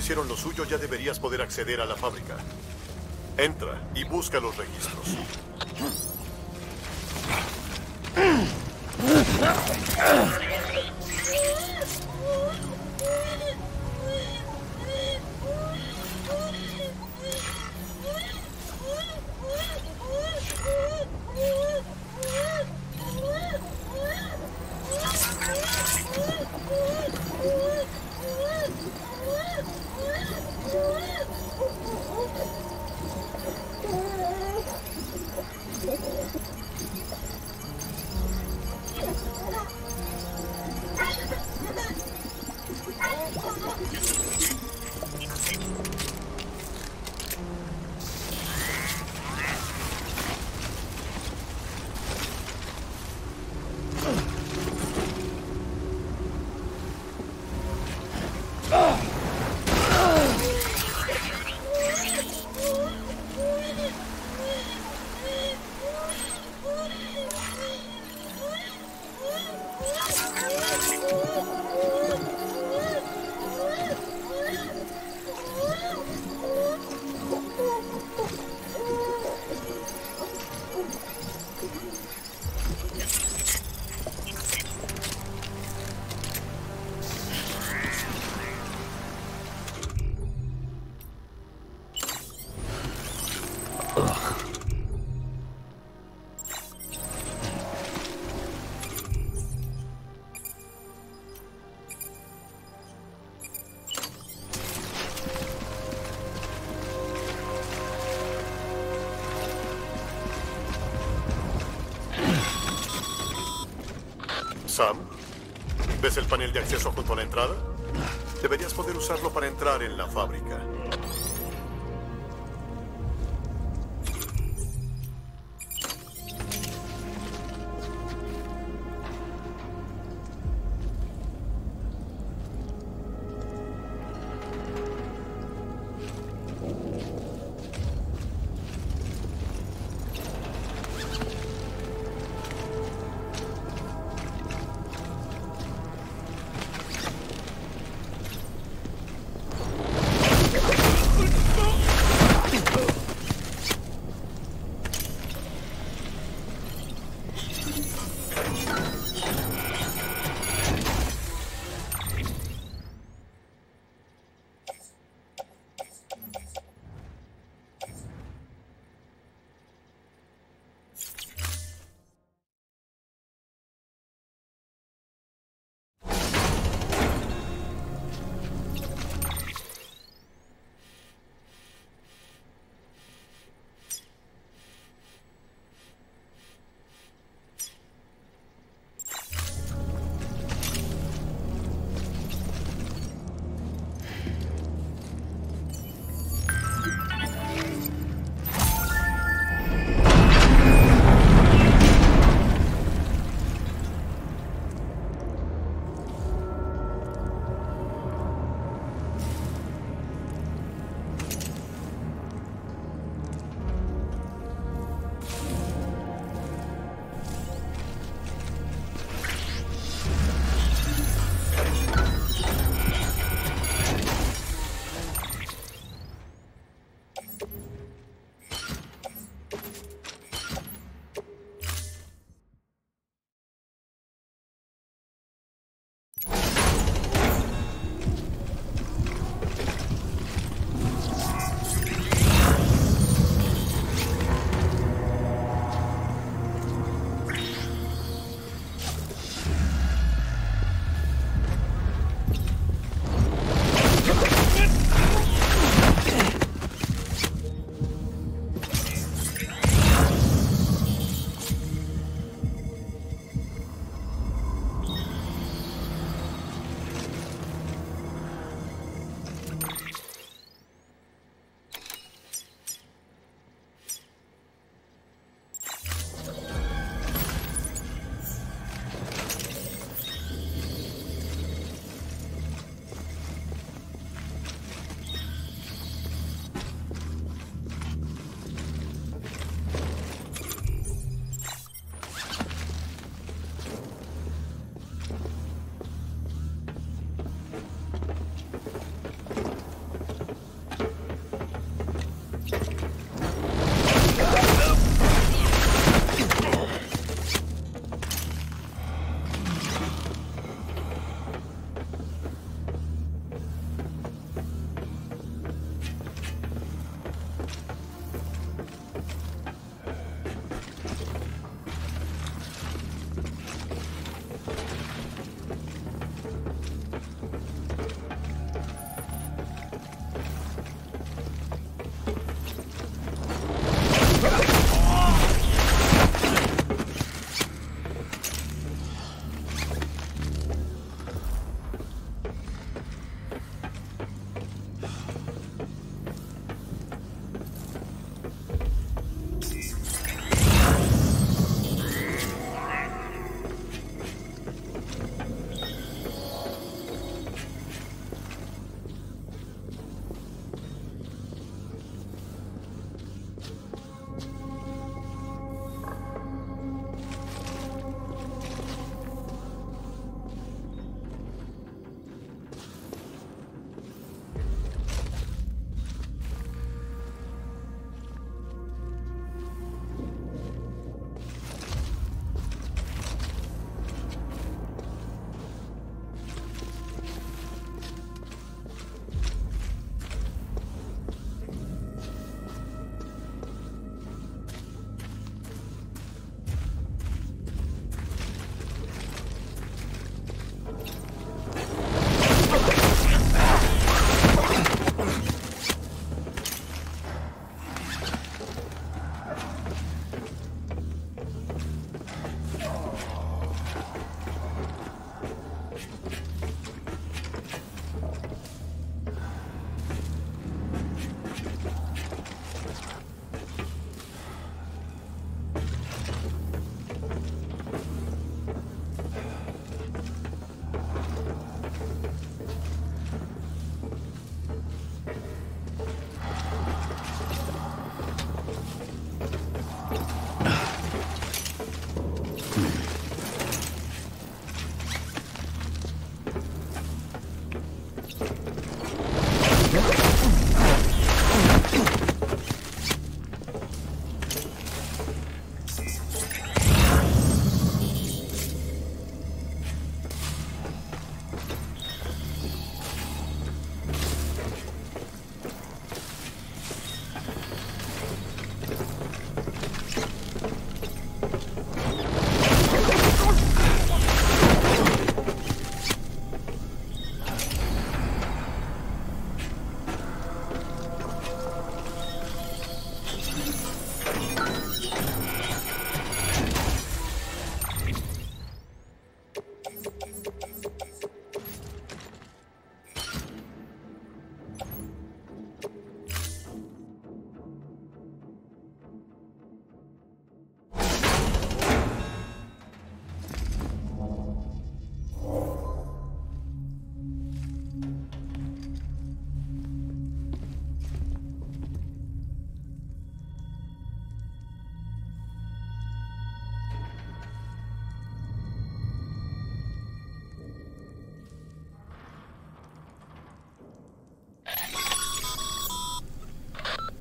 hicieron lo suyo, ya deberías poder acceder a la fábrica. Entra y busca los registros. Sam, ¿ves el panel de acceso junto a la entrada? Deberías poder usarlo para entrar en la fábrica.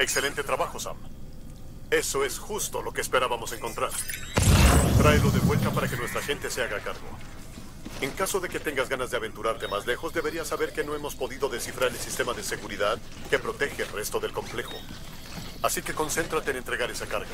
Excelente trabajo, Sam. Eso es justo lo que esperábamos encontrar. Tráelo de vuelta para que nuestra gente se haga cargo. En caso de que tengas ganas de aventurarte más lejos, deberías saber que no hemos podido descifrar el sistema de seguridad que protege el resto del complejo. Así que concéntrate en entregar esa carga.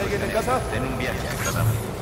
Alguien en casa? Ten un viaje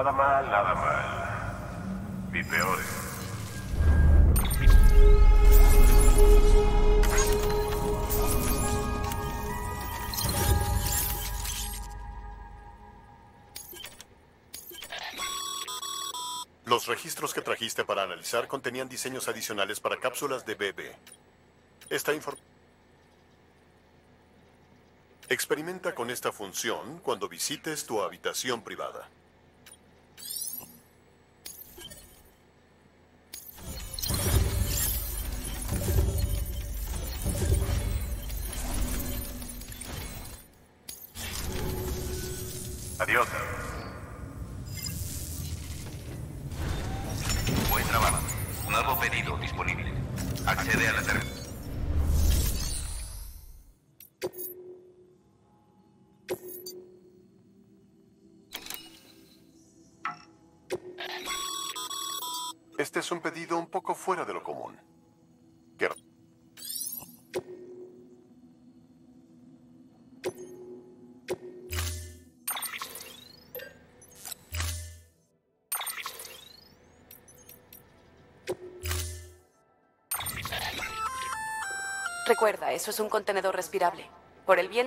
Nada mal, nada mal. Vi peores. Los registros que trajiste para analizar contenían diseños adicionales para cápsulas de bebé. Esta información... Experimenta con esta función cuando visites tu habitación privada. Adiós. Buen trabajo. Nuevo pedido disponible. Accede a la terminal. Este es un pedido un poco fuera de lo común. ¿Qué- Recuerda, eso es un contenedor respirable. Por el bien...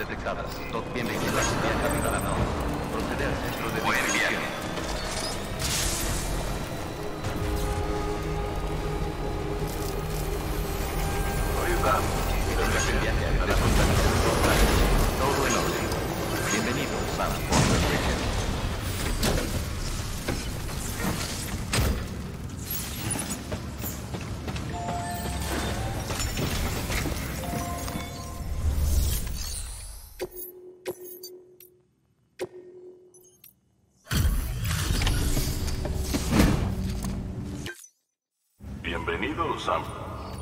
detectadas.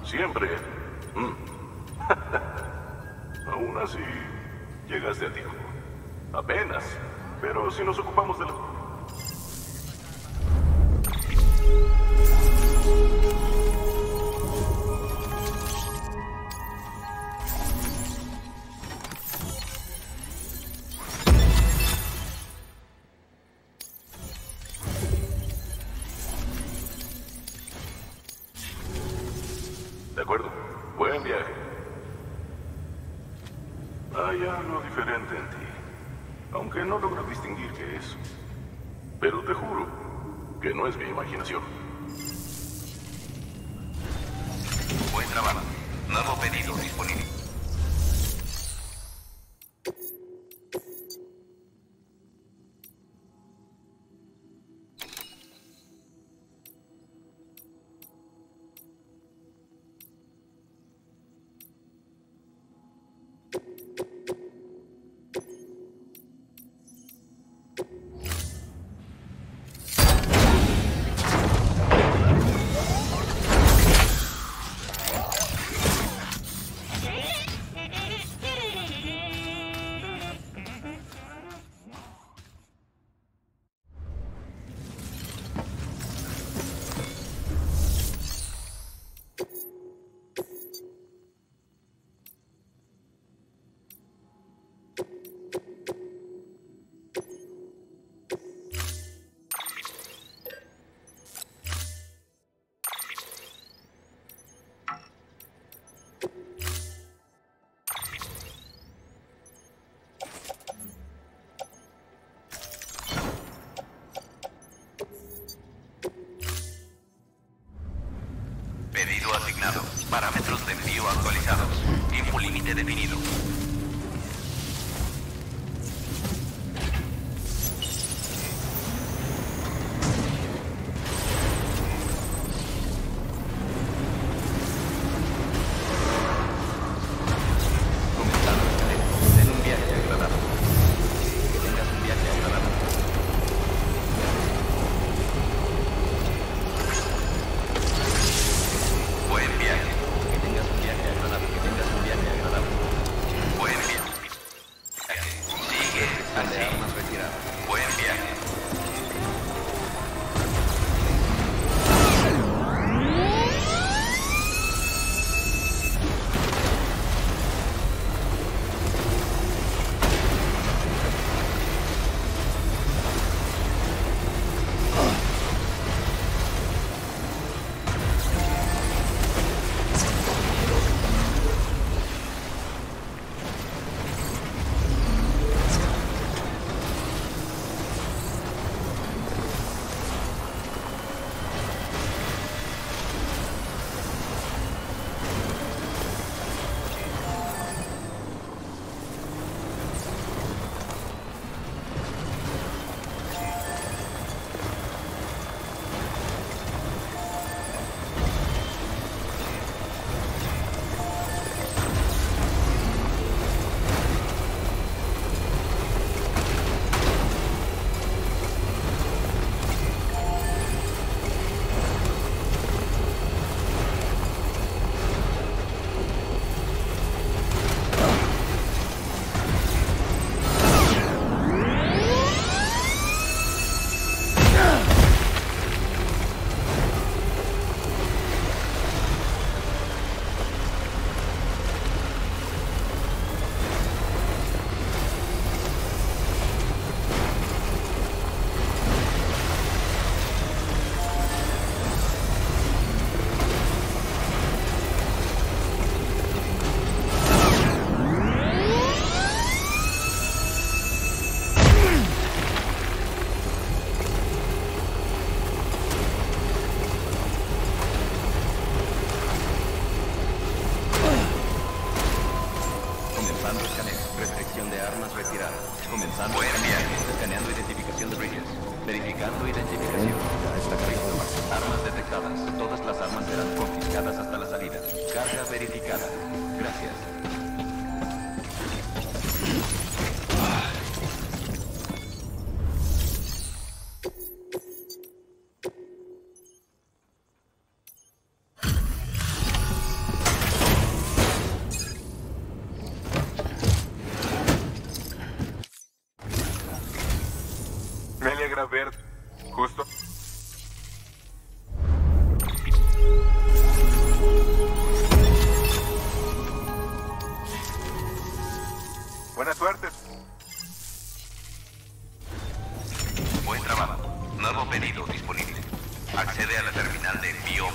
Siempre. asignado. Parámetros de envío actualizados. Tiempo límite definido.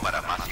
Para más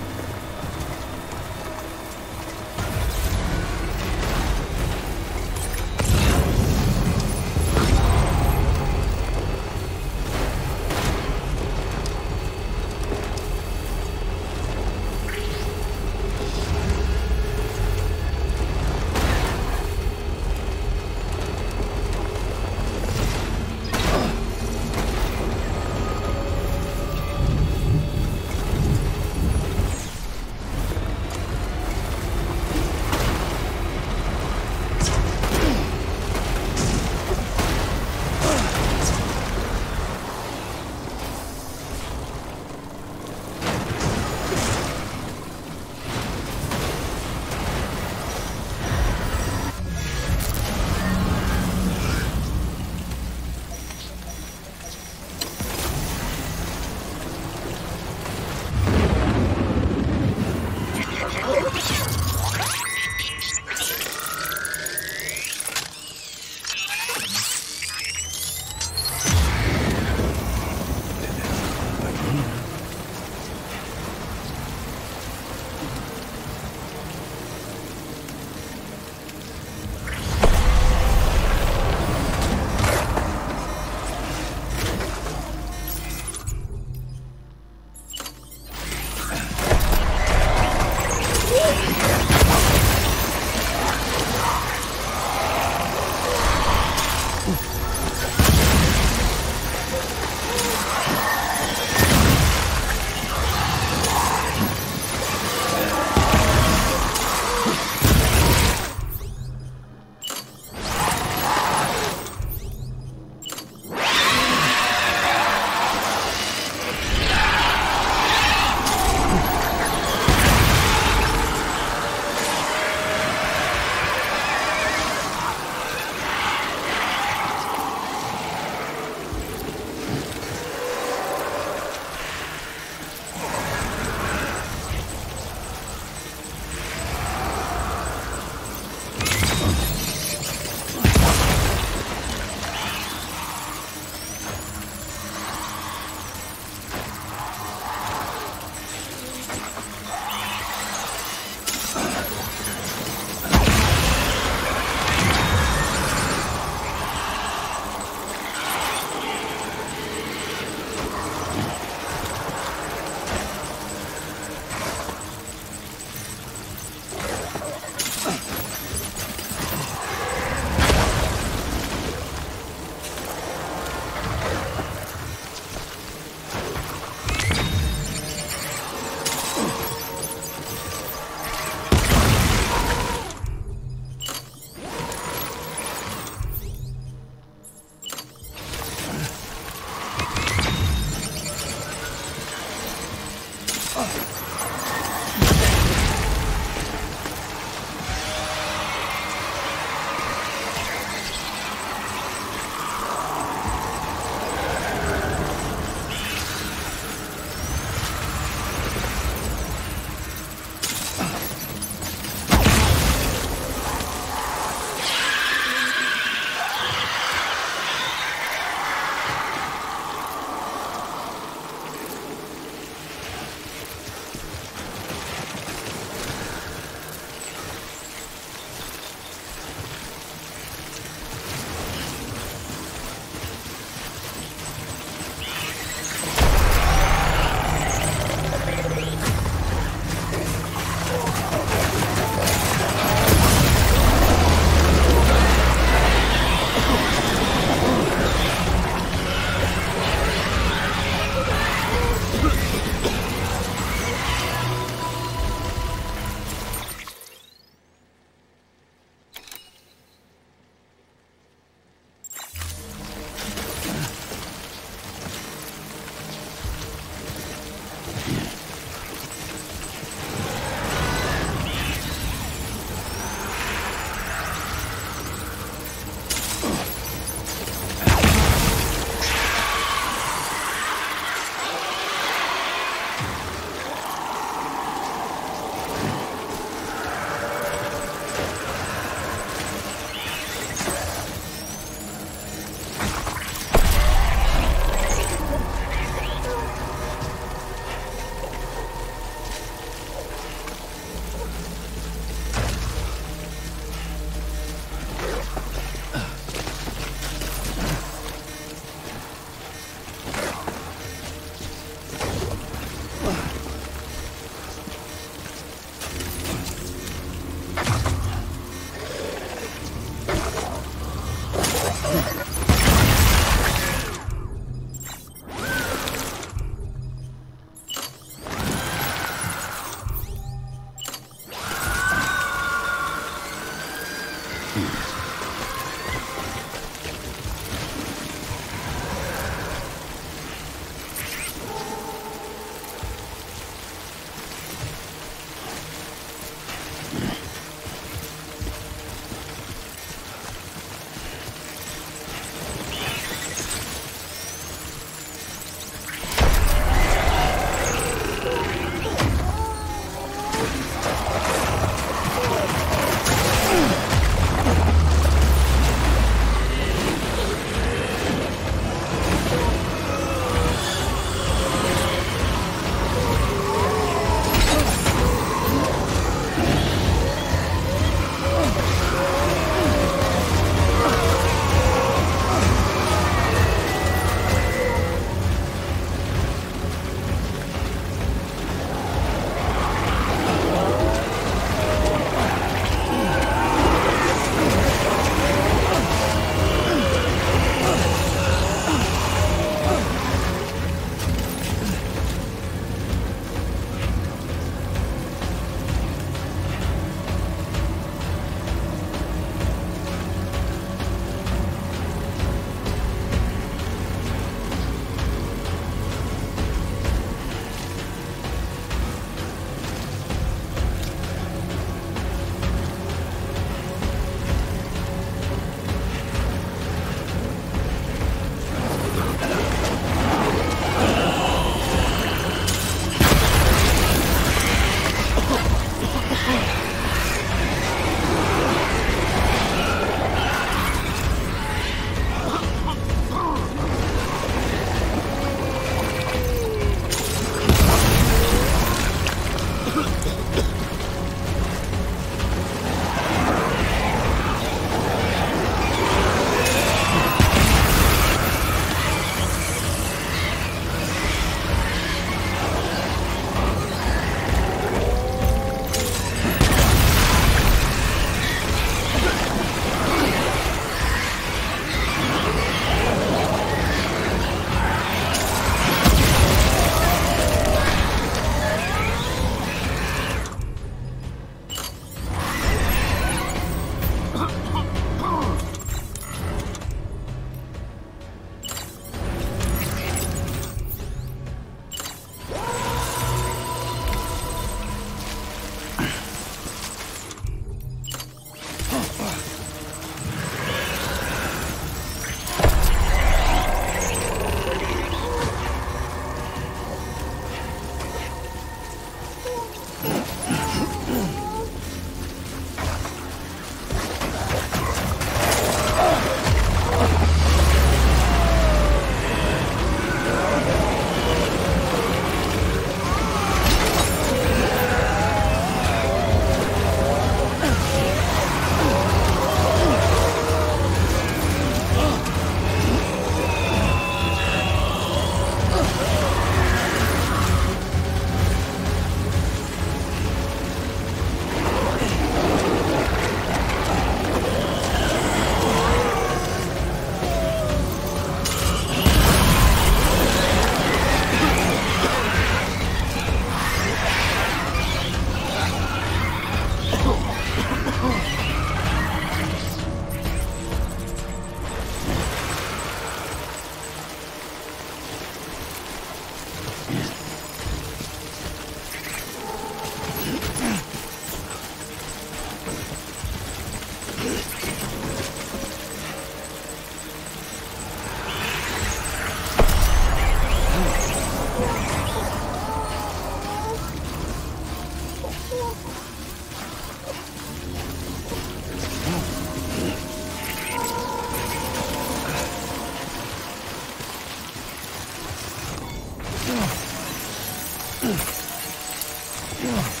Yeah.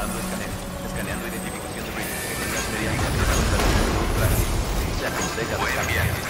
Escaneando identificación de Bridge. Material contra la